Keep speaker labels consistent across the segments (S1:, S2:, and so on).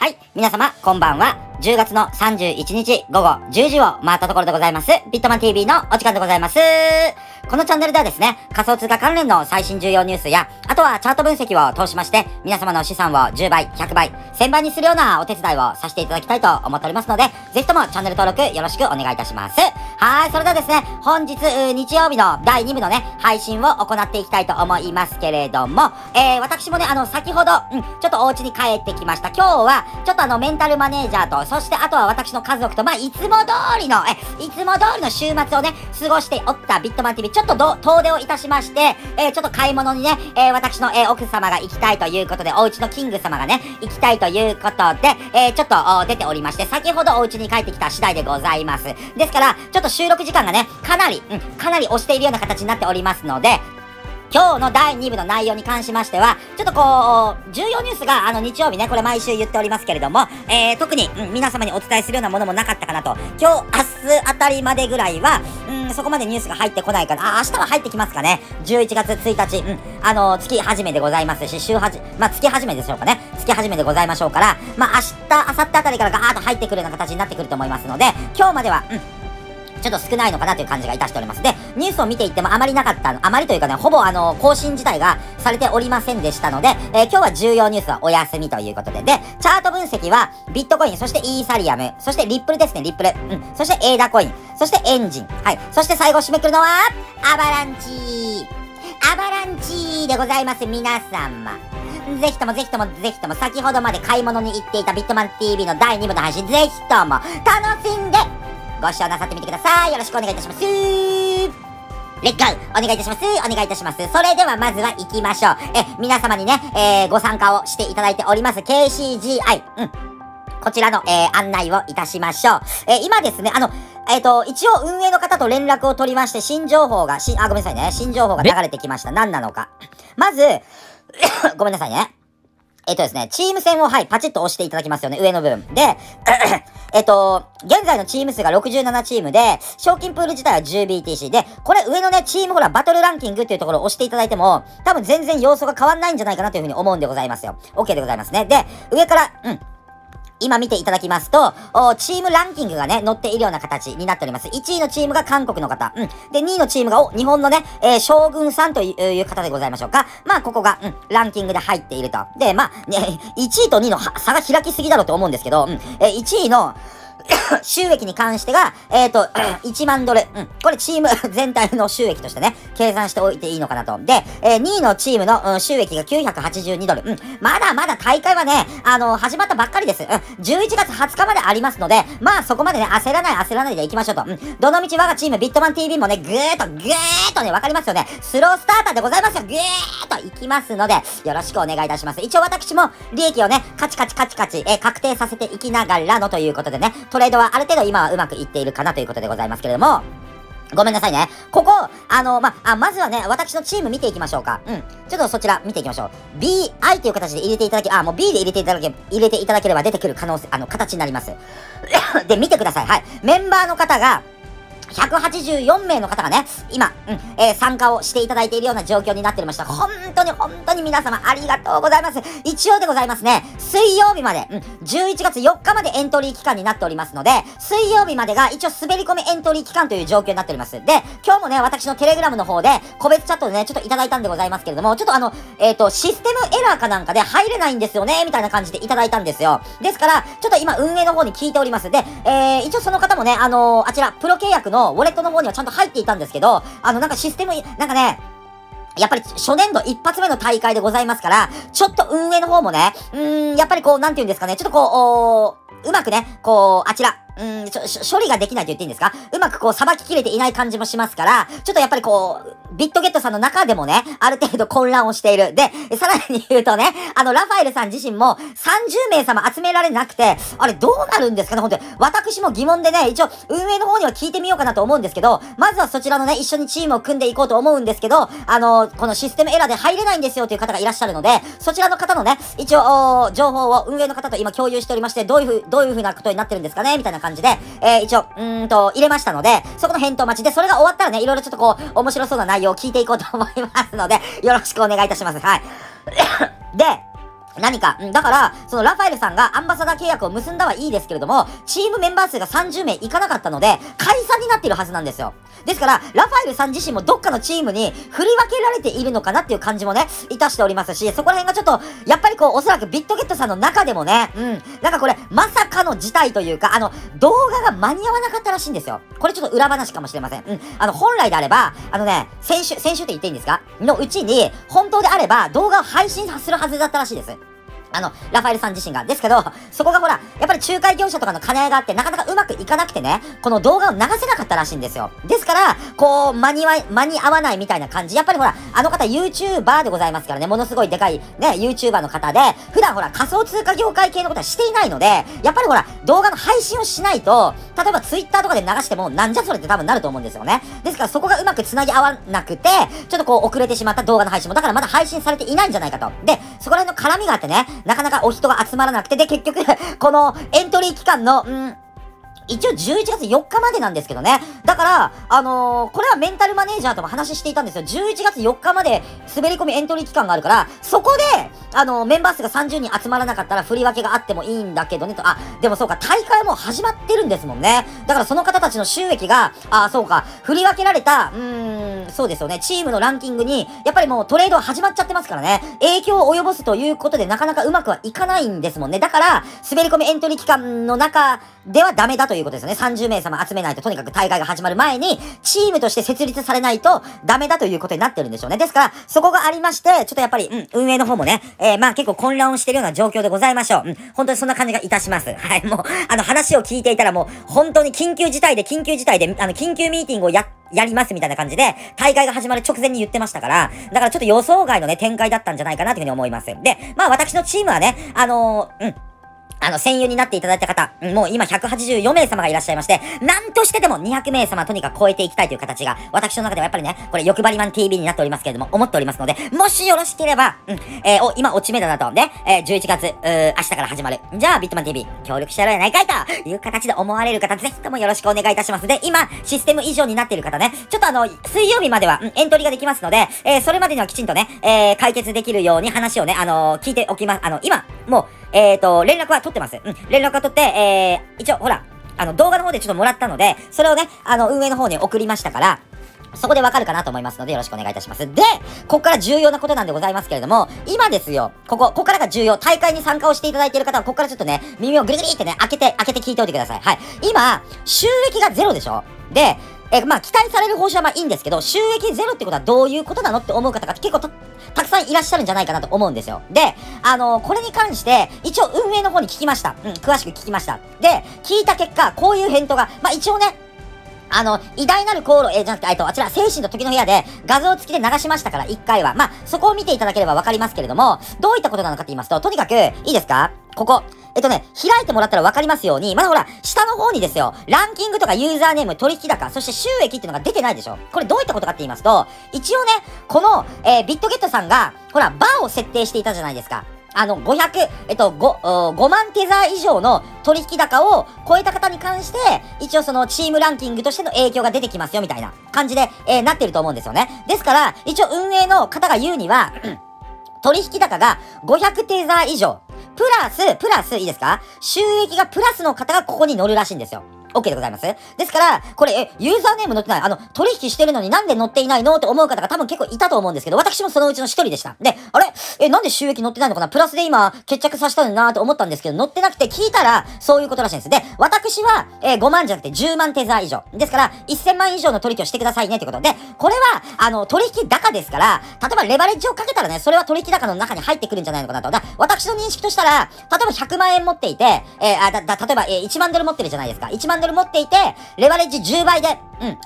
S1: はい、皆様、こんばんは。10月の31日午後10時を回ったところでございます。ビットマン TV のお時間でございます。このチャンネルではですね、仮想通貨関連の最新重要ニュースや、あとはチャート分析を通しまして、皆様の資産を10倍、100倍、1000倍にするようなお手伝いをさせていただきたいと思っておりますので、ぜひともチャンネル登録よろしくお願いいたします。はい、それではですね、本日、日曜日の第2部のね、配信を行っていきたいと思いますけれども、えー、私もね、あの、先ほど、うん、ちょっとお家に帰ってきました。今日は、ちょっとあの、メンタルマネージャーと、そしてあとは私の家族と、まあ、いつも通りの、え、いつも通りの週末をね、過ごしておったビットマン TV、ちょっと遠出をいたしまして、えー、ちょっと買い物にね、えー、私の、えー、奥様が行きたいということで、お家のキング様がね、行きたいということで、え、ちょっと出ておりまして、先ほどお家に帰ってきた次第でございます。ですから、ちょっと収録時間がね、かなり、うん、かなり押しているような形になっておりますので、今日の第2部の内容に関しましては、ちょっとこう、重要ニュースが、あの、日曜日ね、これ毎週言っておりますけれども、えー、特に、うん、皆様にお伝えするようなものもなかったかなと。今日、明日あたりまでぐらいは、うん、そこまでニュースが入ってこないから、あ、明日は入ってきますかね。11月1日、うん、あの、月始めでございますし、週はじ、まあ、月始めでしょうかね。月始めでございましょうから、まあ、明日、明後日あたりからガーッと入ってくるような形になってくると思いますので、今日までは、うん、ちょっと少ないのかなという感じがいたしております。で、ニュースを見ていってもあまりなかった、あまりというかね、ほぼあの、更新自体がされておりませんでしたので、えー、今日は重要ニュースはお休みということで、で、チャート分析は、ビットコイン、そしてイーサリアム、そしてリップルですね、リップル、うん、そしてエーダコイン、そしてエンジン、はい、そして最後締めくるのは、アバランチアバランチでございます、皆様。ぜひともぜひともぜひとも先ほどまで買い物に行っていたビットマン TV の第2部の配信ぜひとも楽しんでご視聴なさってみてください。よろしくお願いいたします。レッカウお願いいたします。お願いいたします。それではまずは行きましょう。え、皆様にね、えー、ご参加をしていただいております KCGI。うん。こちらの、えー、案内をいたしましょう。えー、今ですね、あの、えっ、ー、と、一応運営の方と連絡を取りまして、新情報が、し、あ、ごめんなさいね。新情報が流れてきました。何なのか。まず、ごめんなさいね。えっとですね、チーム戦を、はい、パチッと押していただきますよね、上の部分。で、えっと、現在のチーム数が67チームで、賞金プール自体は 10BTC で、これ上のね、チームほら、バトルランキングっていうところを押していただいても、多分全然要素が変わんないんじゃないかなというふうに思うんでございますよ。OK でございますね。で、上から、うん、今見ていただきますと、チームランキングがね、載っているような形になっております。1位のチームが韓国の方。うん。で、2位のチームが、お、日本のね、えー、将軍さんという方でございましょうか。まあ、ここが、うん、ランキングで入っていると。で、まあ、ね、1位と2位の差が開きすぎだろうと思うんですけど、うん、えー、1位の、収益に関してが、えっ、ー、と、1万ドル。うん。これチーム 全体の収益としてね、計算しておいていいのかなと。で、えー、2位のチームの、うん、収益が982ドル。うん。まだまだ大会はね、あのー、始まったばっかりです。うん。11月20日までありますので、まあそこまでね、焦らない焦らないでいきましょうと。うん。どのみち我がチームビットマン TV もね、ぐーっと、ぐーっとね、わかりますよね。スロースターターでございますよ。ぐーっといきますので、よろしくお願いいたします。一応私も利益をね、カチカチカチカチ、えー、確定させていきながらのということでね、レードはある程度今はうまくいっているかなということでございますけれども、ごめんなさいね。ここ、あの、ま、あ、まずはね、私のチーム見ていきましょうか。うん。ちょっとそちら見ていきましょう。BI という形で入れていただけ、あ、もう B で入れていただけ、入れていただければ出てくる可能性、あの、形になります。で、見てください。はい。メンバーの方が、184名の方がね、今、うん、えー、参加をしていただいているような状況になっておりました。本当に本当に皆様ありがとうございます。一応でございますね、水曜日まで、うん、11月4日までエントリー期間になっておりますので、水曜日までが一応滑り込みエントリー期間という状況になっております。で、今日もね、私のテレグラムの方で、個別チャットでね、ちょっといただいたんでございますけれども、ちょっとあの、えっ、ー、と、システムエラーかなんかで入れないんですよね、みたいな感じでいただいたんですよ。ですから、ちょっと今運営の方に聞いております。で、えー、一応その方もね、あのー、あちら、プロ契約のウォレットの方にはちゃんと入っていたんですけど、あの、なんかシステム、なんかね、やっぱり初年度一発目の大会でございますから、ちょっと運営の方もね、うーん、やっぱりこう、なんて言うんですかね、ちょっとこう、うまくね、こう、あちら、うん、処理ができないと言っていいんですか？うまくこう、さばききれていない感じもしますから、ちょっとやっぱりこう、ビットゲットさんの中でもね、ある程度混乱をしている。で、さらに言うとね、あの、ラファエルさん自身も30名様集められなくて、あれどうなるんですかね？本当に。私も疑問でね、一応、運営の方には聞いてみようかなと思うんですけど、まずはそちらのね、一緒にチームを組んでいこうと思うんですけど、あの、このシステムエラーで入れないんですよという方がいらっしゃるので、そちらの方のね、一応、情報を運営の方と今共有しておりまして、どういうどういう風なことになってるんですかね？みたいな感じで、えー、一応、うんと、入れましたので、そこの返答待ちで、それが終わったらね、いろいろちょっとこう、面白そうな内容を聞いていこうと思いますので、よろしくお願いいたします。はい。で、何か、だから、そのラファエルさんがアンバサダー契約を結んだはいいですけれども、チームメンバー数が30名いかなかったので、解散になっているはずなんですよ。ですから、ラファエルさん自身もどっかのチームに振り分けられているのかなっていう感じもね、いたしておりますし、そこら辺がちょっと、やっぱりこう、おそらくビットゲットさんの中でもね、うん、なんかこれ、まさかの事態というか、あの、動画が間に合わなかったらしいんですよ。これちょっと裏話かもしれません。うん、あの、本来であれば、あのね、先週、先週って言っていいんですか？のうちに、本当であれば動画を配信するはずだったらしいです。あの、ラファエルさん自身が。ですけど、そこがほら、やっぱり仲介業者とかの兼ね合いがあって、なかなかうまくいかなくてね、この動画を流せなかったらしいんですよ。ですから、こう、間に、間に合わないみたいな感じ。やっぱりほら、あの方 YouTuber でございますからね、ものすごいでかいね、YouTuber の方で、普段ほら、仮想通貨業界系のことはしていないので、やっぱりほら、動画の配信をしないと、例えば Twitter とかで流しても、なんじゃそれって多分なると思うんですよね。ですからそこがうまく繋ぎ合わなくて、ちょっとこう遅れてしまった動画の配信も、だからまだ配信されていないんじゃないかと。で、そこら辺の絡みがあってね、なかなかお人が集まらなくて、で、結局 このエントリー期間の、うん、一応11月4日までなんですけどね。だから、あのー、これはメンタルマネージャーとも話していたんですよ。11月4日まで滑り込みエントリー期間があるから、そこで、あのー、メンバー数が30人集まらなかったら振り分けがあってもいいんだけどねと。あ、でもそうか、大会も始まってるんですもんね。だからその方たちの収益が、あ、そうか、振り分けられた、うーん、そうですよね。チームのランキングに、やっぱりもうトレード始まっちゃってますからね。影響を及ぼすということでなかなかうまくはいかないんですもんね。だから、滑り込みエントリー期間の中ではダメだということですね。30名様集めないと、とにかく大会が始まる前に、チームとして設立されないとダメだということになってるんでしょうね。ですから、そこがありまして、ちょっとやっぱり、うん、運営の方もね、えー、まあ結構混乱をしてるような状況でございましょう。うん、本当にそんな感じがいたします。はい、もう、あの話を聞いていたらもう、本当に緊急事態で、緊急事態で、あの、緊急ミーティングをや、やりますみたいな感じで、大会が始まる直前に言ってましたから、だからちょっと予想外のね、展開だったんじゃないかなというふうに思います。で、まあ私のチームはね、あのー、うん、あの、戦友になっていただいた方、もう今184名様がいらっしゃいまして、なんとしてでも200名様とにかく超えていきたいという形が、私の中ではやっぱりね、これ欲張りマン TV になっておりますけれども、思っておりますので、もしよろしければ、うん、えー、お、今落ち目だなと、ね、えー、11月、うー、明日から始まる。じゃあ、ビットマン TV、協力してやろうやないかいという形で思われる方、ぜひともよろしくお願いいたします。で、今、システム以上になっている方ね、ちょっとあの、水曜日までは、うん、エントリーができますので、えー、それまでにはきちんとね、えー、解決できるように話をね、あのー、聞いておきます。あの、今、もう、えっ、ー、と、連絡は取ってます。うん、連絡は取って、えー、一応、ほら、あの、動画の方でちょっともらったので、それをね、あの、運営の方に送りましたから、そこでわかるかなと思いますのでよろしくお願いいたします。で、ここから重要なことなんでございますけれども、今ですよ、ここ、ここからが重要。大会に参加をしていただいている方は、ここからちょっとね、耳をぐりぐりってね、開けて、開けて聞いておいてください。はい。今、収益がゼロでしょで、えまあ、期待される報酬はまあいいんですけど、収益ゼロってことはどういうことなのって思う方が結構たくさんいらっしゃるんじゃないかなと思うんですよ。で、あのー、これに関して、一応運営の方に聞きました。うん、詳しく聞きました。で、聞いた結果、こういう返答が、まあ一応ね、あの、偉大なる航路、えー、じゃなくて、えっと、あちら、精神の時の部屋で画像付きで流しましたから、一回は。まあ、そこを見ていただければわかりますけれども、どういったことなのかって言いますと、とにかく、いいですか？ここ。えっとね、開いてもらったらわかりますように、まだほら、下の方にですよ、ランキングとかユーザーネーム、取引高、そして収益っていうのが出てないでしょこれどういったことかって言いますと、一応ね、この、えー、ビットゲットさんが、ほら、バーを設定していたじゃないですか。あの、500、えっと、5、5万テザー以上の取引高を超えた方に関して、一応そのチームランキングとしての影響が出てきますよ、みたいな感じで、えー、なってると思うんですよね。ですから、一応運営の方が言うには、取引高が500テザー以上、プラス、プラス、いいですか？収益がプラスの方がここに乗るらしいんですよ。OK でございます。ですから、これ、え、ユーザーネーム載ってない。あの、取引してるのになんで載っていないのって思う方が多分結構いたと思うんですけど、私もそのうちの一人でした。で、あれ？え、なんで収益載ってないのかな？プラスで今、決着させたのになと思ったんですけど、載ってなくて聞いたら、そういうことらしいんです。で、私は、えー、5万じゃなくて10万テザー以上。ですから、1000万以上の取引をしてくださいねってことで、これは、あの、取引高ですから、例えばレバレッジをかけたらね、それは取引高の中に入ってくるんじゃないのかなと。だ私の認識としたら、例えば100万円持っていて、えー、あだ、だ、例えば、えー、1万ドル持ってるじゃないですか。1万ドル持っていて、レバレッジ10倍で、うん。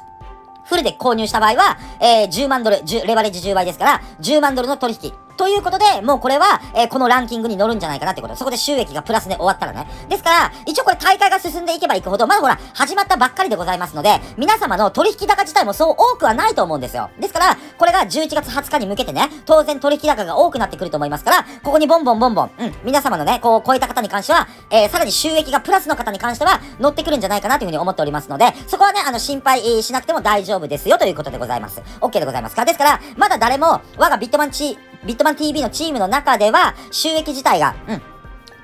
S1: フルで購入した場合は、えー、10万ドル、レバレッジ10倍ですから、10万ドルの取引。ということで、もうこれは、えー、このランキングに乗るんじゃないかなってこと。そこで収益がプラスで終わったらね。ですから、一応これ大会が進んでいけばいくほど、まだほら、始まったばっかりでございますので、皆様の取引高自体もそう多くはないと思うんですよ。ですから、これが11月20日に向けてね、当然取引高が多くなってくると思いますから、ここにボンボンボンボン、うん、皆様のね、こう、超えた方に関しては、えー、さらに収益がプラスの方に関しては、乗ってくるんじゃないかなというふうに思っておりますので、そこはね、あの、心配しなくても大丈夫ですよということでございます。OK でございますか？ですから、まだ誰も、我がビットマンチビットマン TV のチームの中では、収益自体が、うん、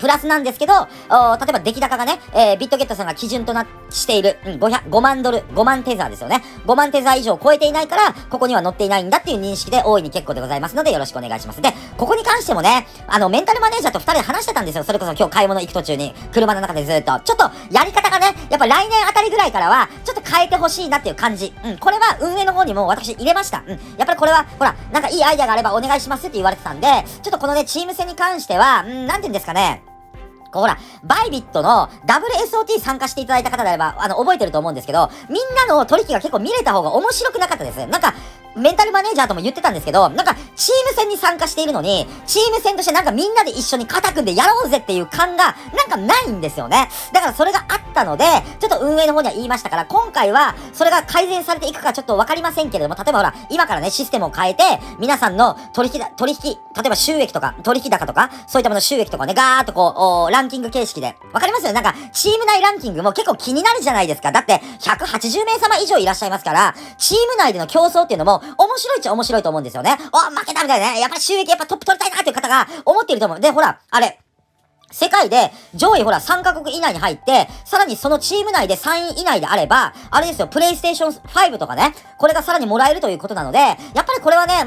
S1: プラスなんですけど、例えば出来高がね、えー、ビットゲットさんが基準となしている、うん、500、5万ドル、5万テザーですよね。5万テザー以上超えていないから、ここには載っていないんだっていう認識で大いに結構でございますので、よろしくお願いします。で、ここに関してもね、あの、メンタルマネージャーと2人で話してたんですよ。それこそ今日買い物行く途中に、車の中でずっと。ちょっと、やり方がね、やっぱ来年あたりぐらいからは、ちょっと変えてほしいなっていう感じ。うん、これは運営の方にも私入れました。うん、やっぱりこれは、ほら、なんかいいアイデアがあればお願いしますって言われてたんで、ちょっとこのね、チーム戦に関しては、うん、なんて言うんですかね、ほら、バイビットの WSOT 参加していただいた方であれば、あの、覚えてると思うんですけど、みんなの取引が結構見れた方が面白くなかったです。なんか、メンタルマネージャーとも言ってたんですけど、なんか、チーム戦に参加しているのに、チーム戦としてなんかみんなで一緒に肩組んでやろうぜっていう感が、なんかないんですよね。だからそれがあったので、ちょっと運営の方には言いましたから、今回は、それが改善されていくかちょっとわかりませんけれども、例えばほら、今からね、システムを変えて、皆さんの取引だ、取引、例えば収益とか、取引高とか、そういったもの収益とかね、ガーっとこう、ランキング形式で。わかりますよなんか、チーム内ランキングも結構気になるじゃないですか。だって、180名様以上いらっしゃいますから、チーム内での競争っていうのも、面白いっちゃ面白いと思うんですよね。お、負けたみたいなね。やっぱ収益やっぱトップ取りたいなっていう方が思っていると思う。で、ほら、あれ、世界で上位ほら3カ国以内に入って、さらにそのチーム内で3位以内であれば、あれですよ、プレイステーション5とかね、これがさらにもらえるということなので、やっぱりこれはね、う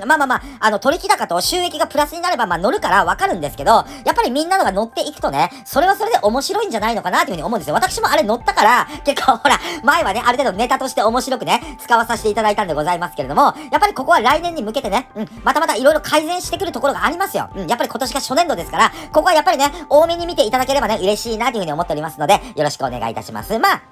S1: ーん、まあまあまあ、あの、取引高と収益がプラスになれば、まあ乗るからわかるんですけど、やっぱりみんなのが乗っていくとね、それはそれで面白いんじゃないのかなというふうに思うんですよ。私もあれ乗ったから、結構ほら、前はね、ある程度ネタとして面白くね、使わさせていただいたんでございますけれども、やっぱりここは来年に向けてね、うん、またまた色々改善してくるところがありますよ。うん、やっぱり今年が初年度ですから、ここはやっぱりね、多めに見ていただければね、嬉しいなというふうに思っておりますので、よろしくお願いいたします。まあ、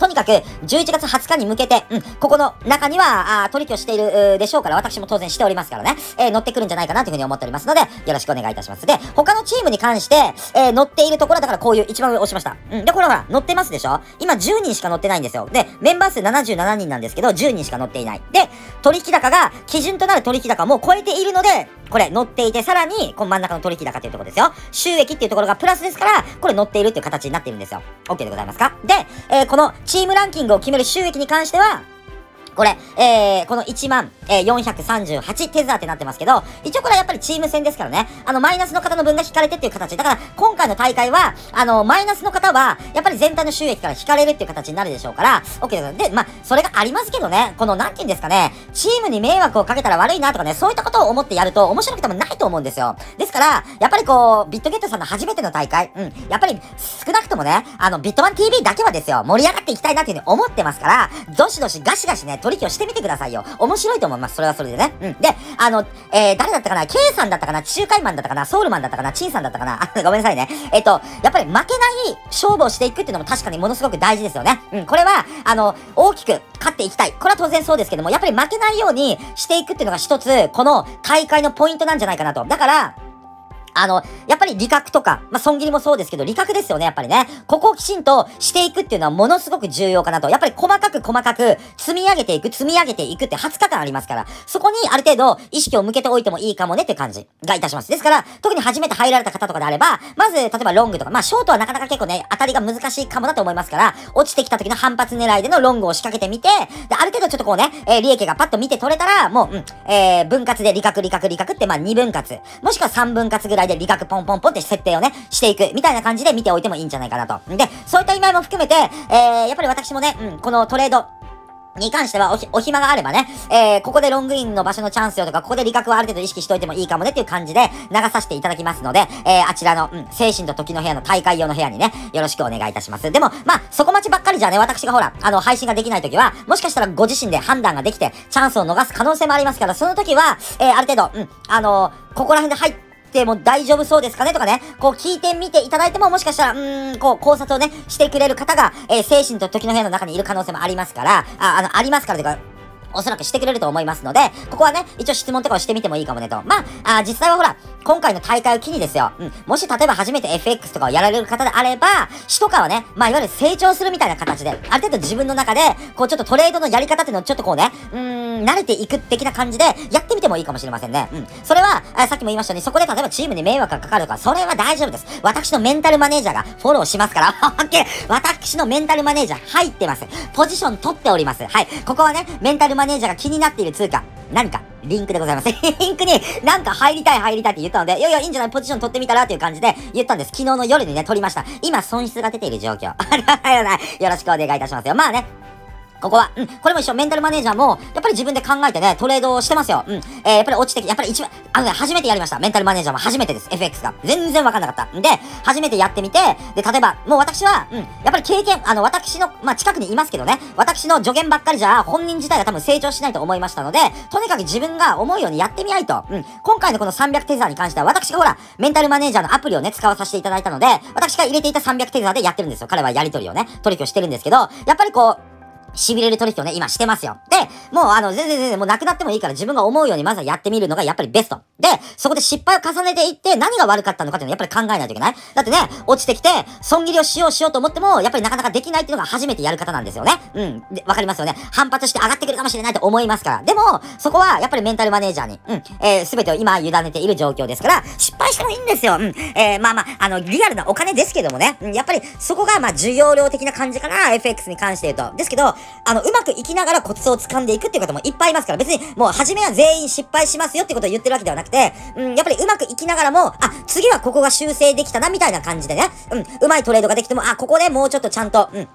S1: とにかく、11月20日に向けて、うん、ここの中には、あ取引をしているでしょうから、私も当然しておりますからね、えー、乗ってくるんじゃないかなというふうに思っておりますので、よろしくお願いいたします。で、他のチームに関して、えー、乗っているところだからこういう一番上押しました。うん、で、これほら、乗ってますでしょ？今10人しか乗ってないんですよ。で、メンバー数77人なんですけど、10人しか乗っていない。で、取引高が、基準となる取引高も超えているので、これ乗っていて、さらに、この真ん中の取引高っていうところですよ。収益っていうところがプラスですから、これ乗っているっていう形になっているんですよ。OK でございますか？で、えー、このチームランキングを決める収益に関しては、これ、えー、この1万、えー、438テザーってなってますけど、一応これはやっぱりチーム戦ですからね、あの、マイナスの方の分が引かれてっていう形。だから、今回の大会は、あの、マイナスの方は、やっぱり全体の収益から引かれるっていう形になるでしょうから、OK です。で、まあ、それがありますけどね、この、なんて言うんですかね、チームに迷惑をかけたら悪いなとかね、そういったことを思ってやると面白くてもないと思うんですよ。ですから、やっぱりこう、ビットゲットさんの初めての大会、うん、やっぱり少なくともね、あの、ビットマン TV だけはですよ、盛り上がっていきたいなっていうふうに思ってますから、どしどしガシガシね、取引をしてみてください。よ。面白いと思います。それはそれでね。うん。で、あの、えー、誰だったかな ?K さんだったかな？中海マンだったかな？ソウルマンだったかな？チンさんだったかな？あ、ごめんなさいね。えっ、と、やっぱり負けない勝負をしていくっていうのも確かにものすごく大事ですよね。うん。これは、あの、大きく勝っていきたい。これは当然そうですけども、やっぱり負けないようにしていくっていうのが一つ、この大会のポイントなんじゃないかなと。だから、あの、やっぱり利確とか、まあ、損切りもそうですけど、利確ですよね、やっぱりね。ここをきちんとしていくっていうのはものすごく重要かなと。やっぱり細かく細かく積み上げていく、積み上げていくって20日間ありますから、そこにある程度意識を向けておいてもいいかもねって感じがいたします。ですから、特に初めて入られた方とかであれば、まず、例えばロングとか、まあ、ショートはなかなか結構ね、当たりが難しいかもなと思いますから、落ちてきた時の反発狙いでのロングを仕掛けてみて、で、ある程度ちょっとこうね、えー、利益がパッと見て取れたら、もう、うん、えー、分割で利確、利確、利確って、まあ、2分割。もしくは3分割ぐらいで利確ポンポンポンって設定をね、していく、みたいな感じで見ておいてもいいんじゃないかなと。で、そういった意味合いも含めて、えー、やっぱり私もね、うん、このトレード、に関してはお、お暇があればね、えー、ここでロングインの場所のチャンスよとか、ここで利確はある程度意識しといてもいいかもねっていう感じで流させていただきますので、えー、あちらの、うん、精神と時の部屋の大会用の部屋にね、よろしくお願いいたします。でも、まあ、そこ待ちばっかりじゃね、私がほら、あの、配信ができない時は、もしかしたらご自身で判断ができて、チャンスを逃す可能性もありますから、その時は、えー、ある程度、うん、あのここら辺で入って、ても大丈夫そうですかねとかね、こう聞いてみていただいても、もしかしたら、うーん、こう考察をね、してくれる方が、えー、精神と時の部屋の中にいる可能性もありますから、あ、あの、ありますからというか、おそらくしてくれると思いますので、ここはね、一応質問とかをしてみてもいいかもねと。まあ、あ実際はほら、今回の大会を機にですよ、うん、もし例えば初めて FX とかをやられる方であれば、死とかはね、まあ、いわゆる成長するみたいな形で、ある程度自分の中で、こうちょっとトレードのやり方っていうのをちょっとこうね、うーん、慣れていく的な感じで、やってみてもいいかもしれませんね。うん。それは、さっきも言いましたように、そこで例えばチームに迷惑がかかるとか、それは大丈夫です。私のメンタルマネージャーがフォローしますから、オッケー私のメンタルマネージャー入ってます。ポジション取っております。はい。ここはね、メンタルマネージャーが気になっている通貨、何かリンクでございます。リンクになんか入りたい入りたいって言ったので、いやいや、いいんじゃないポジション取ってみたらっていう感じで言ったんです。昨日の夜にね、取りました。今、損失が出ている状況。よろしくお願いいたしますよ。まあね、ここは、うん、これも一緒、メンタルマネージャーも、やっぱり自分で考えてね、トレードをしてますよ。うん、えー、やっぱり落ちてきて、やっぱり一番、あのね、初めてやりました。メンタルマネージャーも初めてです。FX が。全然わかんなかった。んで、初めてやってみて、で、例えば、もう私は、うん、やっぱり経験、あの、私の、まあ、近くにいますけどね、私の助言ばっかりじゃ、本人自体が多分成長しないと思いましたので、とにかく自分が思うようにやってみないと。うん、今回のこの300テザーに関しては、私がほら、メンタルマネージャーのアプリをね、使わさせていただいたので、私が入れていた300テザーでやってるんですよ。彼はやり取りをね、取引をしてるんですけど、やっぱりこう、痺れる取引をね、今してますよ。で、もうあの、全然全然もうなくなってもいいから自分が思うようにまずはやってみるのがやっぱりベスト。で、そこで失敗を重ねていって何が悪かったのかっていうのをやっぱり考えないといけない。だってね、落ちてきて、損切りをしようしようと思っても、やっぱりなかなかできないっていうのが初めてやる方なんですよね。うん。で、わかりますよね。反発して上がってくるかもしれないと思いますから。でも、そこはやっぱりメンタルマネージャーに、うん、えー、すべてを今委ねている状況ですから、失敗してもいいんですよ。うん。えー、まあまあ、あの、リアルなお金ですけどもね。うん、やっぱりそこがまあ、重要量的な感じかな、FX に関して言うと。ですけど、あの、うまくいきながらコツを掴んでいくっていう方もいっぱいいますから、別にもう初めは全員失敗しますよってことを言ってるわけではなくて、うん、やっぱりうまくいきながらも、あ、次はここが修正できたなみたいな感じでね、うん、うまいトレードができても、あ、ここでもうちょっとちゃんと、うん、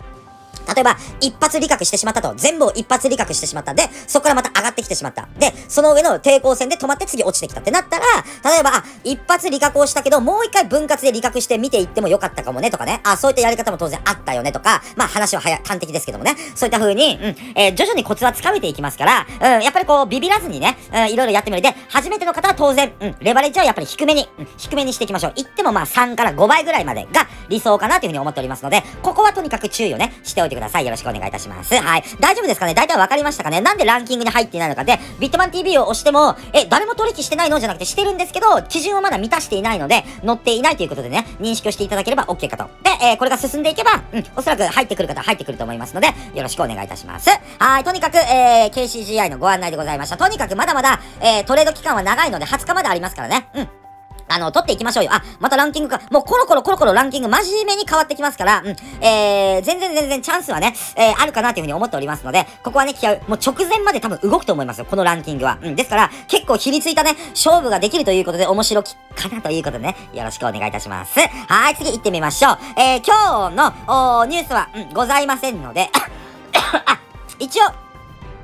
S1: 例えば、一発利確してしまったと。全部を一発利確してしまった。で、そこからまた上がってきてしまった。で、その上の抵抗線で止まって次落ちてきたってなったら、例えば、あ、一発利確をしたけど、もう一回分割で利確して見ていってもよかったかもねとかね。あ、そういったやり方も当然あったよねとか、まあ話は早、端的ですけどもね。そういった風に、うん、えー、徐々にコツはつかめていきますから、うん、やっぱりこう、ビビらずにね、うん、いろいろやってみる。で、初めての方は当然、うん、レバレッジはやっぱり低めに、うん、低めにしていきましょう。言ってもまあ3から5倍ぐらいまでが理想かなというふうに思っておりますので、ここはとにかく注意をね、しておいてください。よろしくお願いいたします。はい。大丈夫ですかね？大体わかりましたかね？なんでランキングに入っていないのかで、ビットマン TV を押しても、え、誰も取引してないの？じゃなくてしてるんですけど、基準をまだ満たしていないので、載っていないということでね、認識をしていただければ OK かと。で、えー、これが進んでいけば、うん、おそらく入ってくる方入ってくると思いますので、よろしくお願いいたします。はい。とにかく、えー、KCGI のご案内でございました。とにかくまだまだ、えー、トレード期間は長いので、20日までありますからね。うん。あの、取っていきましょうよ。あ、またランキングか。もうコロコロコロコロランキング真面目に変わってきますから、うん。えー、全然全然チャンスはね、えー、あるかなというふうに思っておりますので、ここはね、気合もう直前まで多分動くと思いますよ。このランキングは。うん。ですから、結構ひりついたね、勝負ができるということで面白きかなということでね、よろしくお願いいたします。はい、次行ってみましょう。えー、今日の、おニュースは、うん、ございませんので、あ、一応、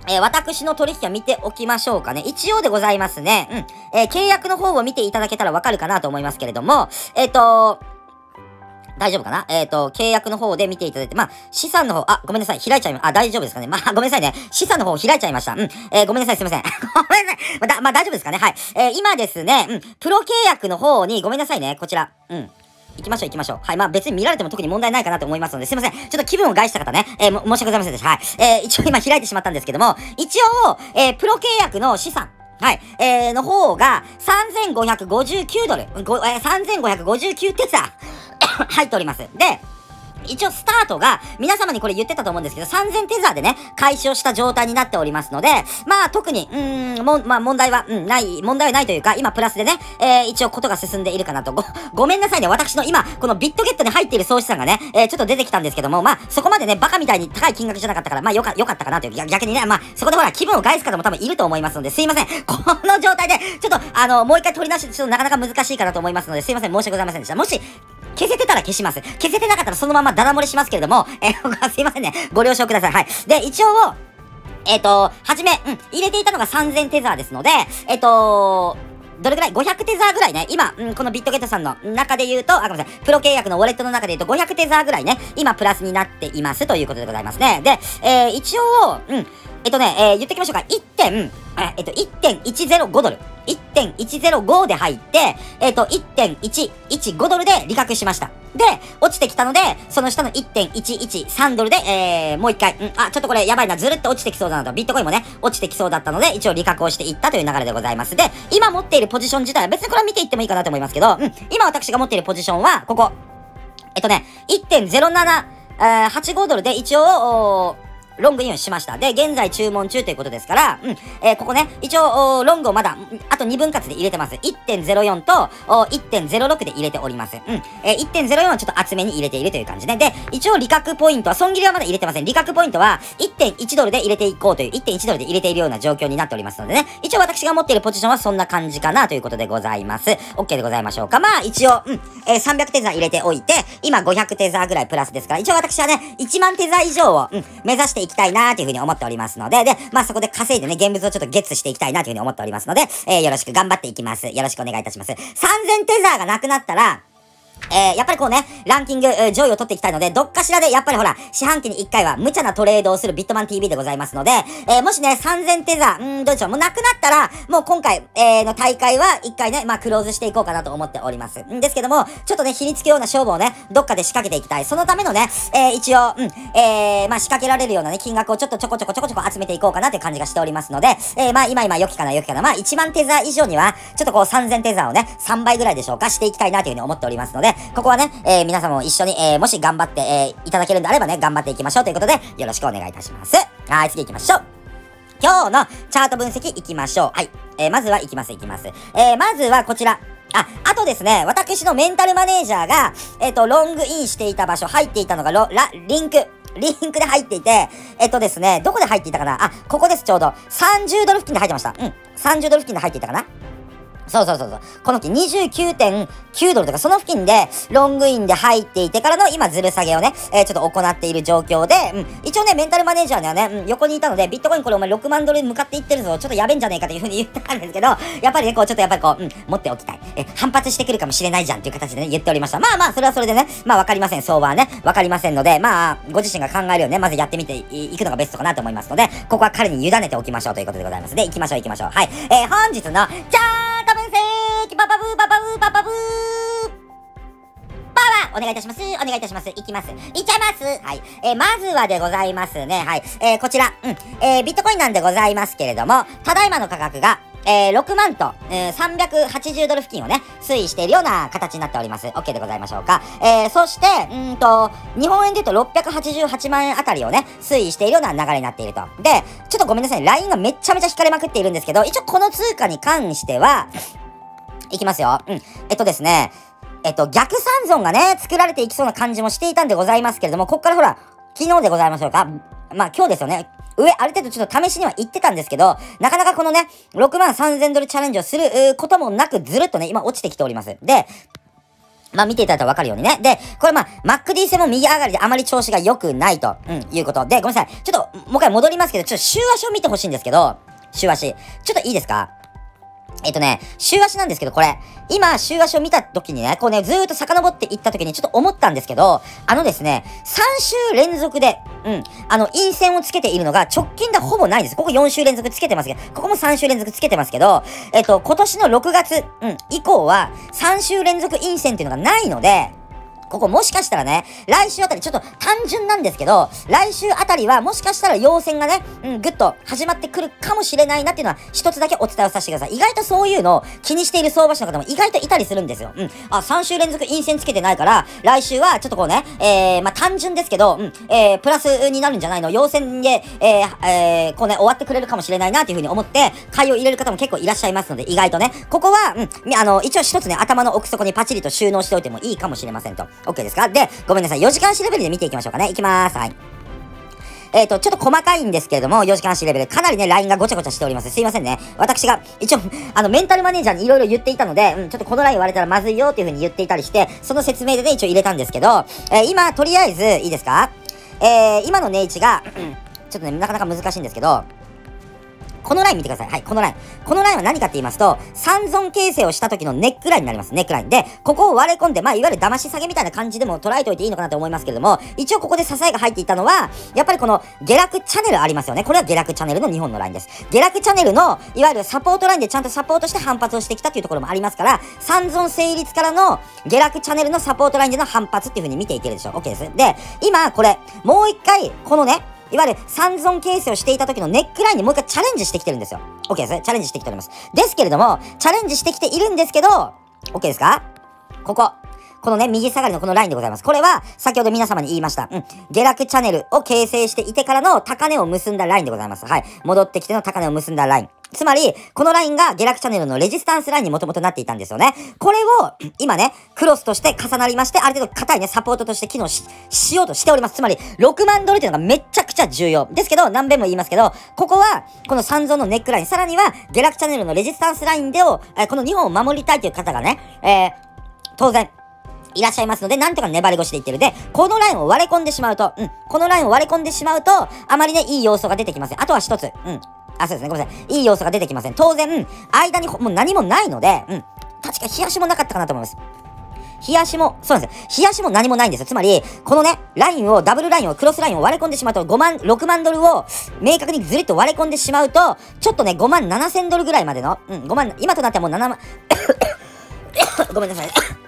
S1: えー、私の取引は見ておきましょうかね。一応でございますね。うん。えー、契約の方を見ていただけたらわかるかなと思いますけれども、えっ、ー、と、大丈夫かな？えっ、ー、と、契約の方で見ていただいて、まあ、資産の方、あ、ごめんなさい、開いちゃいま、あ、大丈夫ですかねまあ、ごめんなさいね。資産の方開いちゃいました。うん。えー、ごめんなさい、すいません。ごめんなさい。まあ、だ、ま、大丈夫ですかね？はい。えー、今ですね、うん、プロ契約の方に、ごめんなさいね、こちら。うん。行きましょう行きましょう。はい。まあ別に見られても特に問題ないかなと思いますので、すいません。ちょっと気分を害した方ね、えー、申し訳ございませんでした。はい。えー、一応今開いてしまったんですけども、一応、えー、プロ契約の資産、はい。えー、の方が、3559ドル、ごえー、3559テサ 入っております。で、一応スタートが、皆様にこれ言ってたと思うんですけど、3000テザーでね、開始をした状態になっておりますので、まあ特に、うーん、も、まあ問題は、うん、ない、問題はないというか、今プラスでね、えー、一応ことが進んでいるかなと。ご、ごめんなさいね。私の今、このビットゲットに入っている総資産がね、えー、ちょっと出てきたんですけども、まあそこまでね、バカみたいに高い金額じゃなかったから、まあよか、よかったかなという、逆にね、まあそこでほら、気分を害す方も多分いると思いますので、すいません。この状態で、ちょっと、あの、もう一回取り直し、ちょっとなかなか難しいかなと思いますので、すいません。申し訳ございませんでした。もし、消せてたら消します。消せてなかったらそのままダダ漏れしますけれども、え ー、すいませんね。ご了承ください。はい。で、一応、えっ、ー、と、はじめ、うん、入れていたのが3000テザーですので、えっ、ー、と、どれぐらい ?500 テザーぐらいね、今、うん、このビットゲットさんの中で言うと、あ、ごめんなさい、プロ契約のウォレットの中で言うと500テザーぐらいね、今プラスになっていますということでございますね。で、えー、一応、うん、えっとね、えー、言っておきましょうか。1点、えっと、1.105ドル。1.105で入って、えっと、1.115ドルで利確しました。で、落ちてきたので、その下の1.113ドルで、えー、もう一回、うん、あ、ちょっとこれやばいな、ずるっと落ちてきそうだなと、ビットコインもね、落ちてきそうだったので、一応利確をしていったという流れでございます。で、今持っているポジション自体は別にこれは見ていってもいいかなと思いますけど、うん、今私が持っているポジションは、ここ、えっとね、1.07、えー、85ドルで一応、ロングインをしました。で、現在注文中ということですから、うん、えー、ここね、一応、ロングをまだ、あと2分割で入れてます。1.04と1.06で入れております。うん。えー、1.04はちょっと厚めに入れているという感じで、で、一応利確ポイントは、損切りはまだ入れてません。利確ポイントは1.1ドルで入れていこうという、1.1ドルで入れているような状況になっておりますのでね、一応私が持っているポジションはそんな感じかなということでございます。OK でございましょうか。まあ、一応、うん、えー、300テザー入れておいて、今500テザーぐらいプラスですから、一応私はね、1万テザー以上を、うん、目指していきたいなというふうに思っておりますので、で、まあそこで稼いでね、現物をちょっとゲッツしていきたいなというふうに思っておりますので、えー、よろしく頑張っていきます。よろしくお願いいたします。3000テザーがなくなったら、えー、やっぱりこうね、ランキング、上位を取っていきたいので、どっかしらで、やっぱりほら、四半期に1回は無茶なトレードをするビットマン TV でございますので、えー、もしね、3000テザー、んー、どうでしょう、もうなくなったら、もう今回、えー、の大会は1回ね、まあ、クローズしていこうかなと思っております。んですけども、ちょっとね、火につくような勝負をね、どっかで仕掛けていきたい。そのためのね、えー、一応、うん、えー、まあ、仕掛けられるようなね、金額をちょっとちょこちょこちょこちょこ集めていこうかなっていう感じがしておりますので、えー、まあ、今今、良きかな、良きかな、まあ、1万テザー以上には、ちょっとこう、3000テザーをね、3倍ぐらいでしょうか、していきたいなというふうに思っておりますので、ここはね、えー、皆様も一緒に、えー、もし頑張って、えー、いただけるんであればね、頑張っていきましょうということで、よろしくお願いいたします。はい、次行きましょう。今日のチャート分析行きましょう。はい。え、まずは行きます、行きます。え、まずはこちら。あ、あとですね、私のメンタルマネージャーが、えっ、と、ロングインしていた場所、入っていたのが、ロ、ラ、リンク。リンクで入っていて、えっとですね、どこで入っていたかな？あ、ここです、ちょうど。30ドル付近で入ってました。うん。30ドル付近で入っていたかな？そうそうそうそう。この木29.9ドルとかその付近でロングインで入っていてからの今ずる下げをね、えー、ちょっと行っている状況で、うん、一応ね、メンタルマネージャーにはね、うん、横にいたので、ビットコインこれお前6万ドルに向かっていってるぞ、ちょっとやべんじゃねえかというふうに言ったんですけど、やっぱりね、こうちょっとやっぱりこう、うん、持っておきたい。え、反発してくるかもしれないじゃんっていう形でね、言っておりました。まあまあ、それはそれでね、まあわかりません。相場はね、わかりませんので、まあ、ご自身が考えるようにね、まずやってみていくのがベストかなと思いますので、ここは彼に委ねておきましょうということでございます。で、行きましょう行きましょう。はい。えー、本日の、じゃーんと分析ババブーババブーババブーパワーお願いいたします。お願いいたします。いきます。いっちゃいます。はい。えー、まずはでございますね。はい。えー、こちら。うん。えー、ビットコインなんでございますけれども、ただいまの価格が、えー、6万と、えー、380ドル付近をね、推移しているような形になっております。OK でございましょうか。えー、そして、うんと、日本円で言うと688万円あたりをね、推移しているような流れになっていると。で、ちょっとごめんなさい。LINE がめちゃめちゃ引かれまくっているんですけど、一応この通貨に関しては、いきますよ。うん。えっとですね、えっと、逆三尊がね、作られていきそうな感じもしていたんでございますけれども、こっからほら、昨日でございましょうか。まあ今日ですよね。上、ある程度ちょっと試しには言ってたんですけど、なかなかこのね、6万3000ドルチャレンジをすることもなく、ずるっとね、今落ちてきております。で、まあ見ていただいたらわかるようにね。で、これまあ、MacD 戦も右上がりであまり調子が良くないと、うん、いうこと。で、ごめんなさい。ちょっと、もう一回戻りますけど、ちょっと週足を見てほしいんですけど、週足。ちょっといいですか？えっとね、週足なんですけど、これ、今、週足を見た時にね、こうね、ずーっと遡っていった時にちょっと思ったんですけど、あのですね、3週連続で、うん、あの、陰線をつけているのが直近でほぼないです。ここ4週連続つけてますけど、ここも3週連続つけてますけど、えっと、今年の6月、うん、以降は、3週連続陰線っていうのがないので、ここもしかしたらね、来週あたりちょっと単純なんですけど、来週あたりはもしかしたら陽線がね、うん、ぐっと始まってくるかもしれないなっていうのは一つだけお伝えをさせてください。意外とそういうのを気にしている相場師の方も意外といたりするんですよ。うん。あ、3週連続陰線つけてないから、来週はちょっとこうね、えー、まあ、単純ですけど、うん、えー、プラスになるんじゃないの？陽線で、えー、えー、こうね、終わってくれるかもしれないなっていうふうに思って、買いを入れる方も結構いらっしゃいますので、意外とね、ここは、うん、あの、一応一つね、頭の奥底にパチリと収納しておいてもいいかもしれませんと。OK ですか？で、ごめんなさい。4時間足レベルで見ていきましょうかね。いきます。はい。えっ、ー、と、ちょっと細かいんですけれども、4時間足レベル、かなりね、LINE がごちゃごちゃしております。すいませんね。私が、一応、あの、メンタルマネージャーに色々言っていたので、うん、ちょっとこの LINE 割れたらまずいよっていう風に言っていたりして、その説明でね、一応入れたんですけど、えー、今、とりあえず、いいですか？えー、今のネイチが、ちょっとね、なかなか難しいんですけど、このライン見てください。はい、このライン。このラインは何かって言いますと、三尊形成をした時のネックラインになります。ネックライン。で、ここを割れ込んで、まあ、いわゆる騙し下げみたいな感じでも捉えておいていいのかなと思いますけれども、一応ここで支えが入っていたのは、やっぱりこの下落チャンネルありますよね。これは下落チャンネルの2本のラインです。下落チャンネルの、いわゆるサポートラインでちゃんとサポートして反発をしてきたっていうところもありますから、三尊成立からの下落チャンネルのサポートラインでの反発っていう風に見ていけるでしょう。OK です。で、今、これ、もう一回、このね、いわゆる三尊形成をしていた時のネックラインにもう一回チャレンジしてきてるんですよ。OK ですね。チャレンジしてきております。ですけれども、チャレンジしてきているんですけど、OK ですか？ここ。このね、右下がりのこのラインでございます。これは、先ほど皆様に言いました。うん。下落チャンネルを形成していてからの高値を結んだラインでございます。はい。戻ってきての高値を結んだライン。つまり、このラインが下落チャンネルのレジスタンスラインにもともとなっていたんですよね。これを、今ね、クロスとして重なりまして、ある程度硬いね、サポートとして機能し、しようとしております。つまり、6万ドルっていうのがめちゃくちゃ重要。ですけど、何遍も言いますけど、ここは、この三ゾのネックライン、さらには、下落チャンネルのレジスタンスラインでを、えー、この2本を守りたいという方がね、えー、当然、いらっしゃいますので、なんとか粘り腰でいってる。で、このラインを割れ込んでしまうと、うん、このラインを割れ込んでしまうと、あまりね、いい要素が出てきません。あとは一つ、うん、あ、そうですね、ごめんなさい。いい要素が出てきません。当然、間にもう何もないので、うん。確か冷やしもなかったかなと思います。冷やしも、そうなんですよ。冷やしも何もないんですよ。つまり、このね、ラインを、ダブルラインを、クロスラインを割れ込んでしまうと、5万、6万ドルを、明確にずりっと割れ込んでしまうと、ちょっとね、5万7千ドルぐらいまでの、うん、5万、今となってはもう7万、ごめんなさい。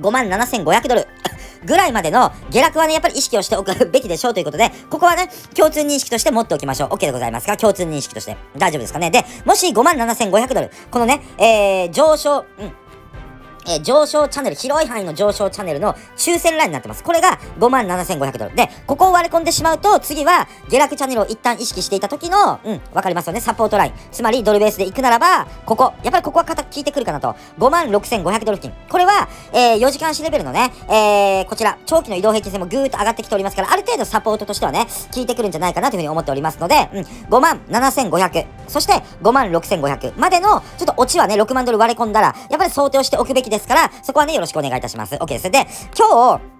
S1: 5万7500ドル。ぐらいまでの下落はね、やっぱり意識をしておくべきでしょうということで、ここはね、共通認識として持っておきましょう。OK でございますか？共通認識として。大丈夫ですかね？で、もし5万7500ドル、このね、えー、上昇、うん、えー、上昇チャンネル、広い範囲の上昇チャンネルの抽選ラインになってます。これが57,500ドル。で、ここを割り込んでしまうと、次は下落チャンネルを一旦意識していた時の、うん、わかりますよね、サポートライン。つまりドルベースで行くならば、ここ、やっぱりここは効いてくるかなと。56,500ドル付近。これは、えー、4時間足レベルのね、えー、こちら、長期の移動平均線もぐーっと上がってきておりますから、ある程度サポートとしてはね、効いてくるんじゃないかなというふうに思っておりますので、うん、57,500、そして56,500までの、ちょっとオチはね、6万ドル割れ込んだら、やっぱり想定をしておくべきでですから、そこはね、よろしくお願いいたします。OK です。で、今日、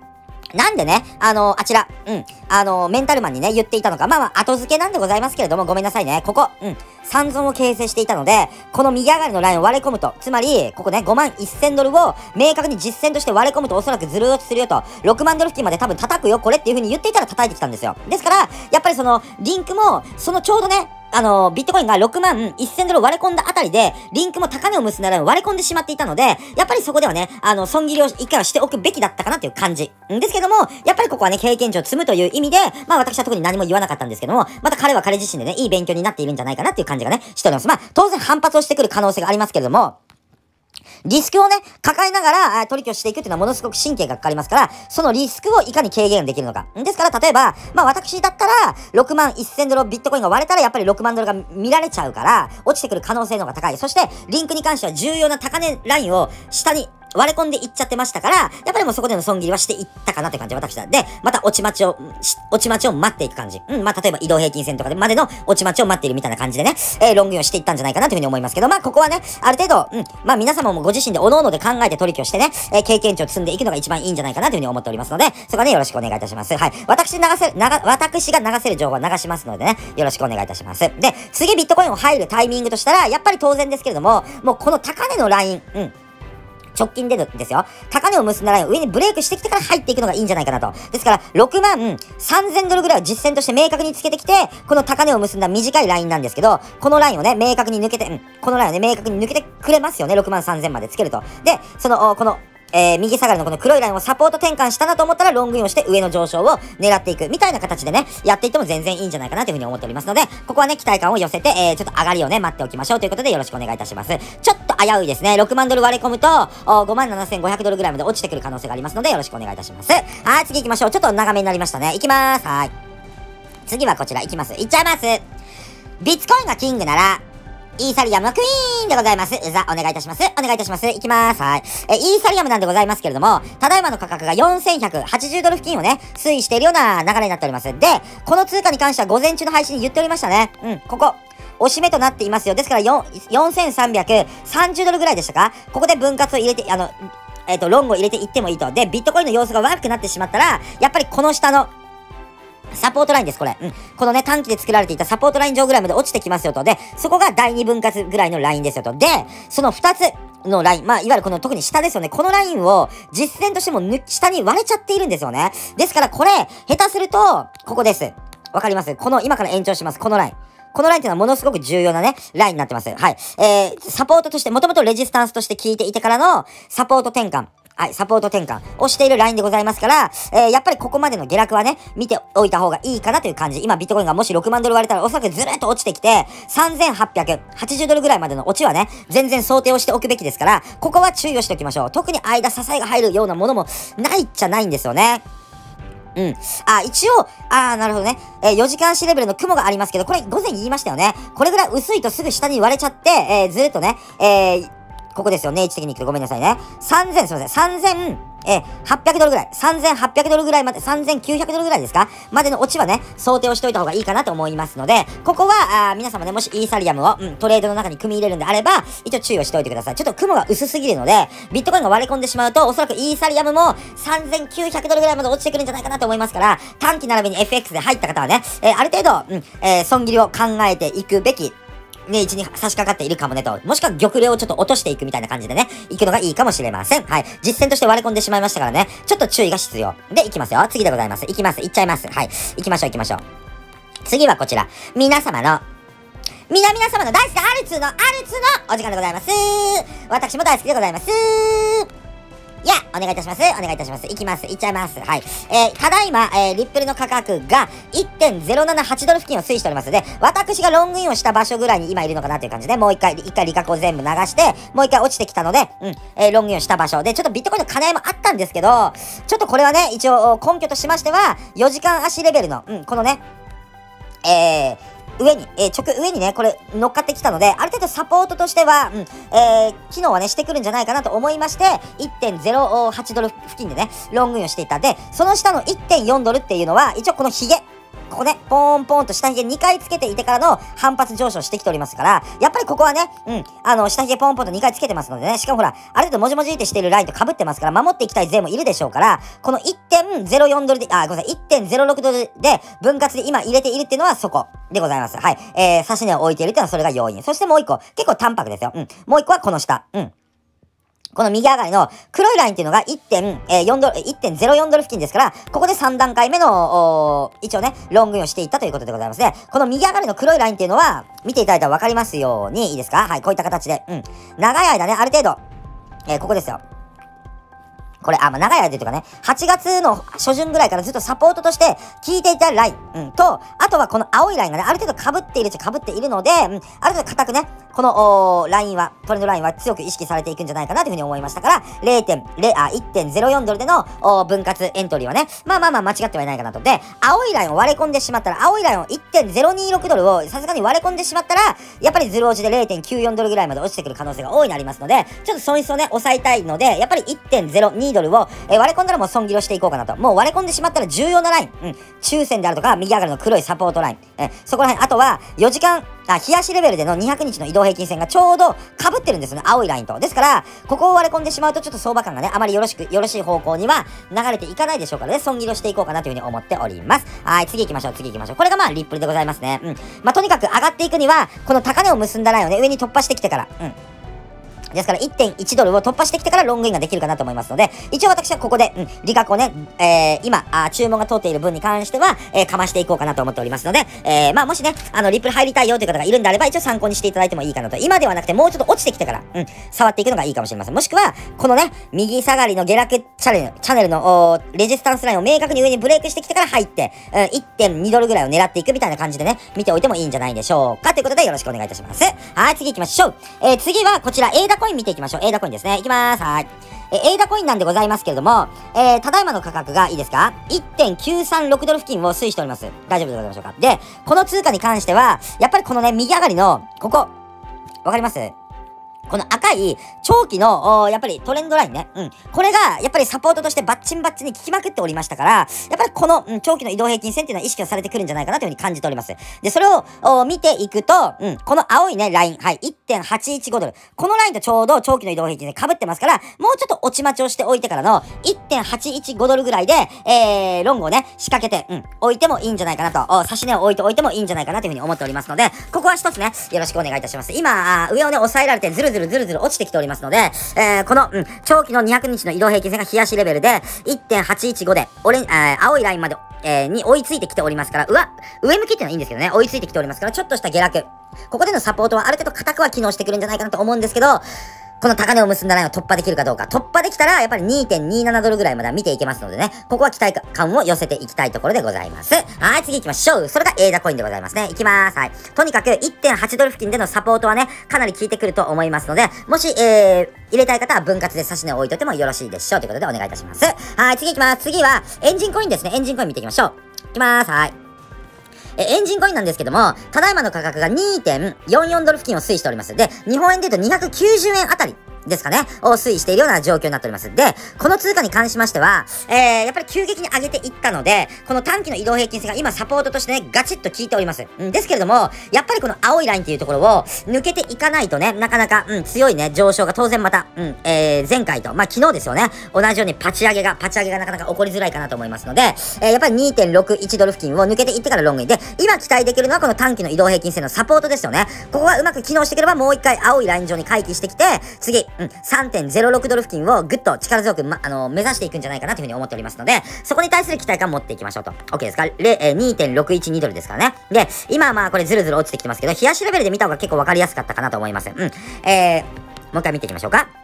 S1: なんでね、あの、あちら、うん、あの、メンタルマンにね、言っていたのか、まあまあ、後付けなんでございますけれども、ごめんなさいね、ここ、うん、三尊を形成していたので、この右上がりのラインを割り込むと、つまり、ここね、5万1000ドルを明確に実践として割り込むとおそらくずる落ちするよと、6万ドル付近まで多分叩くよ、これっていう風に言っていたら叩いてきたんですよ。ですから、やっぱりその、リンクも、そのちょうどね、あの、ビットコインが6万1000ドル割れ込んだあたりで、リンクも高値を結んだら割れ込んでしまっていたので、やっぱりそこではね、あの、損切りを一回はしておくべきだったかなという感じ。んですけども、やっぱりここはね、経験値を積むという意味で、まあ私は特に何も言わなかったんですけども、また彼は彼自身でね、いい勉強になっているんじゃないかなっていう感じがね、しております。まあ、当然反発をしてくる可能性がありますけれども、リスクをね、抱えながら取引をしていくっていうのはものすごく神経がかかりますから、そのリスクをいかに軽減できるのか。ですから、例えば、まあ私だったら、6万1000ドルビットコインが割れたら、やっぱり6万ドルが見られちゃうから、落ちてくる可能性の方が高い。そして、リンクに関しては重要な高値ラインを下に割れ込んでいっちゃってましたから、やっぱりもうそこでの損切りはしていったかなって感じ、私だ。で、また落ち待ちを、落ち待ちを待っていく感じ。うん、まあ、例えば移動平均線とかでまでの落ち待ちを待っているみたいな感じでね、えー、ロングインをしていったんじゃないかなというふうに思いますけど、まあ、ここはね、ある程度、うん、まあ、皆様もご自身で各々で考えて取引をしてね、えー、経験値を積んでいくのが一番いいんじゃないかなというふうに思っておりますので、そこはね、よろしくお願いいたします。はい。私流せ、流、私が流せる情報は流しますのでね、よろしくお願いいたします。で、次ビットコインを入るタイミングとしたら、やっぱり当然ですけれども、もうこの高値のライン、うん、直近でですよ。高値を結んだラインを上にブレイクしてきてから入っていくのがいいんじゃないかなと。ですから、6万3000ドルぐらいを実践として明確につけてきて、この高値を結んだ短いラインなんですけど、このラインをね、明確に抜けて、うん、このラインをね、明確に抜けてくれますよね。6万3000までつけると。で、その、この、えー、右下がりのこの黒いラインをサポート転換したなと思ったらロングインをして上の上昇を狙っていくみたいな形でね、やっていっても全然いいんじゃないかなというふうに思っておりますので、ここはね、期待感を寄せて、えー、ちょっと上がりをね、待っておきましょうということでよろしくお願いいたします。ちょっと危ういですね。6万ドル割り込むと、5万7500ドルぐらいまで落ちてくる可能性がありますのでよろしくお願いいたします。はい、次行きましょう。ちょっと長めになりましたね。行きまーす。はい。次はこちら行きます。行っちゃいます。ビッツコインがキングなら、イーサリアムクイーンでございます。ざ、お願いいたします。お願いいたします。いきます。はい。え、イーサリアムなんでございますけれども、ただいまの価格が4180ドル付近をね、推移しているような流れになっております。で、この通貨に関しては午前中の配信に言っておりましたね。うん、ここ。おしめとなっていますよ。ですから、4330ドルぐらいでしたか？ここで分割を入れて、あの、えっ、ー、と、ロングを入れていってもいいと。で、ビットコインの様子が悪くなってしまったら、やっぱりこの下の、サポートラインです、これ。うん。このね、短期で作られていたサポートライン上ぐらいまで落ちてきますよと。で、そこが第2分割ぐらいのラインですよと。で、その2つのライン、まあ、いわゆるこの特に下ですよね。このラインを実践としても下に割れちゃっているんですよね。ですからこれ、下手すると、ここです。わかります？この、今から延長します。このライン。このラインっていうのはものすごく重要なね、ラインになってます。はい。えー、サポートとして、もともとレジスタンスとして聞いていてからの、サポート転換。はい、サポート転換をしているラインでございますから、えー、やっぱりここまでの下落はね、見ておいた方がいいかなという感じ。今、ビットコインがもし6万ドル割れたら、おそらくずるっと落ちてきて、3880ドルぐらいまでの落ちはね、全然想定をしておくべきですから、ここは注意をしておきましょう。特に間支えが入るようなものもないっちゃないんですよね。うん。あ、一応、あー、なるほどね。えー、4時間足レベルの雲がありますけど、これ午前言いましたよね。これぐらい薄いとすぐ下に割れちゃって、えー、ずっとね、えー、ここですよね。位置的に行くとごめんなさいね。3000、すいません。3000、え800ドルぐらい。3800ドルぐらいまで、3900ドルぐらいですか？までのオチはね、想定をしといた方がいいかなと思いますので、ここは、あ皆様ね、もしイーサリアムを、うん、トレードの中に組み入れるんであれば、一応注意をしておいてください。ちょっと雲が薄すぎるので、ビットコインが割れ込んでしまうと、おそらくイーサリアムも3900ドルぐらいまで落ちてくるんじゃないかなと思いますから、短期並びに FX で入った方はね、えー、ある程度、うん、えー、損切りを考えていくべきね、位置に差し掛かっているかもねと。もしくは玉霊をちょっと落としていくみたいな感じでね、行くのがいいかもしれません。はい。実践として割れ込んでしまいましたからね、ちょっと注意が必要。で、行きますよ。次でございます。行きます。行っちゃいます。はい。行きましょう、行きましょう。次はこちら。皆様の皆々様の大好きなアルツのアルツのお時間でございます。私も大好きでございます。いや、お願いいたします。お願いいたします。いきます。いっちゃいます。はい。えー、ただいま、えー、リップルの価格が1.078ドル付近を推移しておりますので、私がロングインをした場所ぐらいに今いるのかなという感じで、もう一回、一回利確を全部流して、もう一回落ちてきたので、うん、えー、ロングインをした場所で、ちょっとビットコインの兼ね合いもあったんですけど、ちょっとこれはね、一応根拠としましては、4時間足レベルの、うん、このね、えー、上に、えー、直、上にね、これ乗っかってきたので、ある程度サポートとしては、うん、えー、機能はね、してくるんじゃないかなと思いまして、1.08ドル付近でね、ロングインをしていた。で、その下の1.4ドルっていうのは、一応このヒゲ、ここね、ポーンポーンと下髭2回つけていてからの反発上昇してきておりますから、やっぱりここはね、うん、あの、下髭ポンポンと2回つけてますのでね、しかもほら、ある程度もじもじってしてるラインと被ってますから、守っていきたい税もいるでしょうから、この1.04ドルで、あ、ごめんなさい、1.06ドルで分割で今入れているっていうのはそこでございます。はい。えー、指値を置いているっていうのはそれが要因。そしてもう一個、結構淡白ですよ。うん。もう一個はこの下。うん。この右上がりの黒いラインっていうのが1.4ドル、1.04ドル付近ですから、ここで3段階目の、一応ね、ロングインをしていったということでございますね。この右上がりの黒いラインっていうのは、見ていただいたらわかりますように、いいですか？はい、こういった形で。うん。長い間ね、ある程度、えー、ここですよ。これ、あ、まあ、長い間というかね、8月の初旬ぐらいからずっとサポートとして聞いていたライン、うん、と、あとはこの青いラインがね、ある程度被っているっちゃ被っているので、うん、ある程度硬くね、この、ラインは、トレンドラインは強く意識されていくんじゃないかなというふうに思いましたから、0.0、あ、1.04ドルでのお分割エントリーはね、まあまあまあ間違ってはいないかなと。で、青いラインを割れ込んでしまったら、青いラインを1.026ドルをさすがに割れ込んでしまったら、やっぱりズル落ちで0.94ドルぐらいまで落ちてくる可能性が大いにありますので、ちょっと損失をね、抑えたいので、やっぱり1.02ドルを、え、割れ込んだらもう損切りをしていこうかなと。もう割れ込んでしまったら重要なライン、うん、抽選であるとか、右上がりの黒いサポートライン、え、そこら辺、あとは、4時間、あ、冷やしレベルでの200日の移動平均線がちょうど被ってるんですよね。青いラインと。ですから、ここを割れ込んでしまうとちょっと相場感がね、あまりよろしく、よろしい方向には流れていかないでしょうからね、損切りをしていこうかなというふうに思っております。はい、次行きましょう、次行きましょう。これがまあ、リップルでございますね。うん。まあ、とにかく上がっていくには、この高値を結んだラインをね、上に突破してきてから、うん。ですから1.1ドルを突破してきてからロングインができるかなと思いますので、一応私はここで、うん、利確をね、えー、今あ、注文が通っている分に関しては、えー、かましていこうかなと思っておりますので、えー、まあもしね、あの、リプル入りたいよという方がいるんであれば、一応参考にしていただいてもいいかなと。今ではなくて、もうちょっと落ちてきてから、うん、触っていくのがいいかもしれません。もしくは、このね、右下がりの下落チャンネル、チャンネルの、レジスタンスラインを明確に上にブレイクしてきてから入って、うん、1.2ドルぐらいを狙っていくみたいな感じでね、見ておいてもいいんじゃないでしょうか。ということでよろしくお願いいたします。はい、次行きましょう。えー、次はこちら、エーダココイン見ていきましょう。エイダコインですね。いきます。はい。え、エイダコインなんでございますけれども、えー、ただいまの価格がいいですか ?1.936 ドル付近を推移しております。大丈夫でございましょうか？で、この通貨に関しては、やっぱりこのね、右上がりの、ここ、わかります？この赤い長期の、やっぱりトレンドラインね。うん。これが、やっぱりサポートとしてバッチンバッチンに効きまくっておりましたから、やっぱりこの、うん、長期の移動平均線っていうのは意識をされてくるんじゃないかなというふうに感じております。で、それを、見ていくと、うん、この青いね、ライン、はい、1.815ドル。このラインとちょうど長期の移動平均線被ってますから、もうちょっと落ち待ちをしておいてからの1.815ドルぐらいで、えー、ロングをね、仕掛けて、うん、置いてもいいんじゃないかなと、差し値を置いておいてもいいんじゃないかなというふうに思っておりますので、ここは一つね、よろしくお願いいたします。今、上をね、押さえられてずるずるずるずる落ちてきておりますので、えー、この、うん、長期の200日の移動平均線が冷やしレベルで、1.815で、オレン、えー、青いラインまで、えー、に追いついてきておりますから、うわ、上向きっていうのはいいんですけどね、追いついてきておりますから、ちょっとした下落。ここでのサポートはある程度硬くは機能してくるんじゃないかなと思うんですけど、この高値を結んだラインを突破できるかどうか。突破できたら、やっぱり2.27ドルぐらいまでは見ていけますのでね、ここは期待感を寄せていきたいところでございます。はい、次行きましょう。それがエーダコインでございますね。いきます。はい。とにかく1.8ドル付近でのサポートはね、かなり効いてくると思いますので、もし、えー、入れたい方は分割で差し値を置いといてもよろしいでしょう。ということでお願いいたします。はい、次行きます。次は、エンジンコインですね。エンジンコイン見ていきましょう。いきます。はい。え、エンジンコインなんですけども、ただいまの価格が2.44ドル付近を推移しております。で、日本円で言うと290円あたりですかね、を推移しているような状況になっております。で、この通貨に関しましては、えー、やっぱり急激に上げていったので、この短期の移動平均線が今サポートとしてね、ガチッと効いております。うん、ですけれども、やっぱりこの青いラインっていうところを抜けていかないとね、なかなか、うん、強いね、上昇が当然また、うん、えー、前回と、まあ、昨日ですよね、同じようにパチ上げが、パチ上げがなかなか起こりづらいかなと思いますので、えー、やっぱり2.61ドル付近を抜けていってからロングインで、今期待できるのはこの短期の移動平均線のサポートですよね。ここがうまく機能してくればもう一回青いライン上に回帰してきて、次、うん、3.06ドル付近をぐっと力強く、ま、あの、目指していくんじゃないかなというふうに思っておりますので、そこに対する期待感持っていきましょうと。OK ですか？え、?2.612 ドルですからね。で、今はまあこれずるずる落ちてきてますけど、冷やしレベルで見た方が結構わかりやすかったかなと思います。うん。えー、もう一回見ていきましょうか。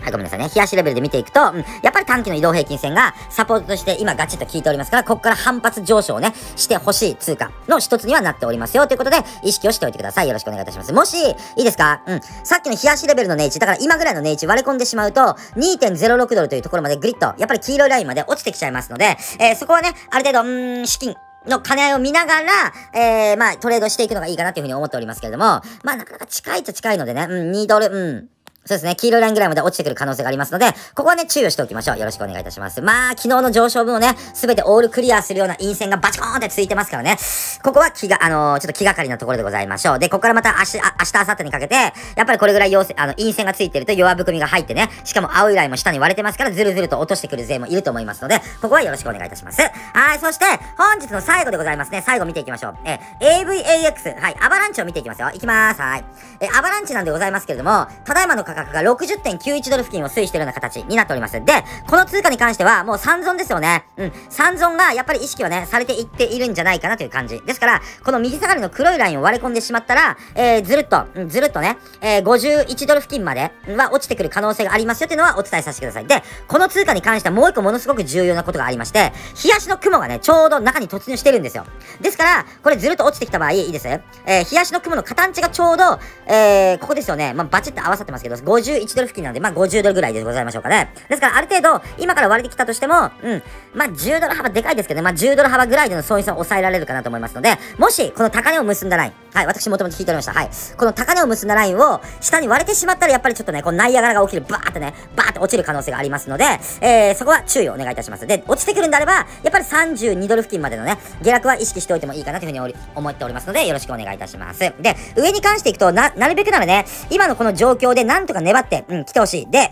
S1: はい、ごめんなさいね。冷やしレベルで見ていくと、うん、やっぱり短期の移動平均線がサポートとして今ガチッと効いておりますから、ここから反発上昇をね、してほしい通貨の一つにはなっておりますよ。ということで、意識をしておいてください。よろしくお願いいたします。もし、いいですか？うん。さっきの冷やしレベルの値値、だから今ぐらいの値値割れ込んでしまうと、2.06ドルというところまでグリッと、やっぱり黄色いラインまで落ちてきちゃいますので、えー、そこはね、ある程度、うん、資金、の兼ね合いを見ながら、えー、まあ、トレードしていくのがいいかなというふうに思っておりますけれども、まあ、なかなか近いと近いのでね、うん、2ドル、うん。そうですね。黄色いラインぐらいまで落ちてくる可能性がありますので、ここはね、注意をしておきましょう。よろしくお願いいたします。まあ、昨日の上昇分をね、すべてオールクリアするような陰線がバチコーンってついてますからね。ここは気が、あのー、ちょっと気がかりなところでございましょう。で、ここからまた明日、明日、明後日にかけて、やっぱりこれぐらい陽性、あの、陰線がついてると弱含みが入ってね、しかも青いラインも下に割れてますから、ずるずると落としてくる勢もいると思いますので、ここはよろしくお願いいたします。はい、そして、本日の最後でございますね。最後見ていきましょう。え、AVAX、はい、アバランチを見ていきますよ。いきまーす。はい。え、アバランチなんでございますけれども、ただいまの価格格が60.91ドル付近を推移しているような形になっております。で、この通貨に関してはもう三尊ですよね。うん。三尊がやっぱり意識はね、されていっているんじゃないかなという感じ。ですから、この右下がりの黒いラインを割り込んでしまったら、えー、ずるっと、うん、ずるっとね、えー、51ドル付近までは落ちてくる可能性がありますよっていうのはお伝えさせてください。で、この通貨に関してはもう一個ものすごく重要なことがありまして、冷やしの雲がね、ちょうど中に突入してるんですよ。ですから、これずるっと落ちてきた場合、いいですえー、冷やしの雲の形がちょうど、えー、ここですよね。まあ、バチッと合わさってますけど、51ドル付近なんで、まあ、50ドルぐらいでございましょうかね。ですから、ある程度、今から割れてきたとしても、うん、まあ、10ドル幅でかいですけどね、まあ、10ドル幅ぐらいでの損失を抑えられるかなと思いますので、もし、この高値を結んだライン、はい、私もともと聞いておりました。はい。この高値を結んだラインを下に割れてしまったら、やっぱりちょっとね、このナイアガラが起きる、バーってね、バーって落ちる可能性がありますので、えー、そこは注意をお願いいたします。で、落ちてくるんであれば、やっぱり32ドル付近までのね、下落は意識しておいてもいいかなというふうに思っておりますので、よろしくお願いいたします。で、上に関していくと、な、なるべくならね、今のこの状況でなんとか粘って、うん、来てほしい。で、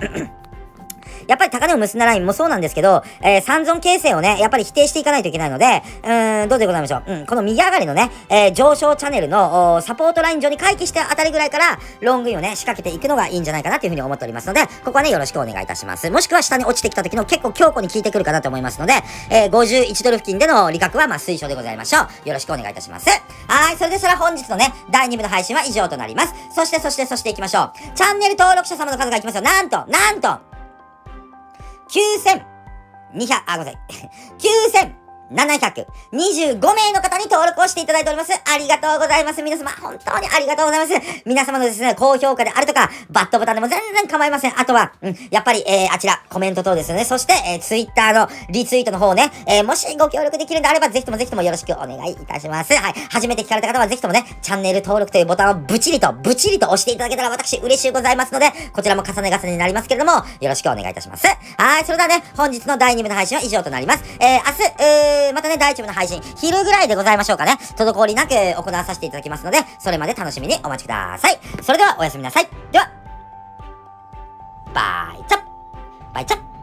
S1: やっぱり高値を結んだラインもそうなんですけど、えー、三尊形成をね、やっぱり否定していかないといけないので、うーん、どうでございましょう。うん、この右上がりのね、えー、上昇チャンネルのサポートライン上に回帰してあたりぐらいから、ロングインをね、仕掛けていくのがいいんじゃないかなというふうに思っておりますので、ここはね、よろしくお願いいたします。もしくは下に落ちてきた時の結構強固に効いてくるかなと思いますので、えー、51ドル付近での利確はまあ推奨でございましょう。よろしくお願いいたします。はい、それでしたら本日のね、第2部の配信は以上となります。そして、そして、そして行きましょう。チャンネル登録者様の数がいきますよ。なんと、なんと、9200、あ、ごめんなさい。725名の方に登録をしていただいております。ありがとうございます。皆様、本当にありがとうございます。皆様のですね、高評価であるとか、バットボタンでも全然構いません。あとは、うん、やっぱり、えー、あちら、コメント等ですよね。そして、えー、ツイッターのリツイートの方ね、えー、もしご協力できるんであれば、ぜひともぜひともよろしくお願いいたします。はい。初めて聞かれた方は、ぜひともね、チャンネル登録というボタンをブチリと、ブチリと押していただけたら私嬉しいございますので、こちらも重ね重ねになりますけれども、よろしくお願いいたします。はい。それではね、本日の第2部の配信は以上となります。えー、明日、えー、またね、第1部の配信、昼ぐらいでございましょうかね。滞りなく行わさせていただきますので、それまで楽しみにお待ちください。それではおやすみなさい。では、バイチャッバイチャッ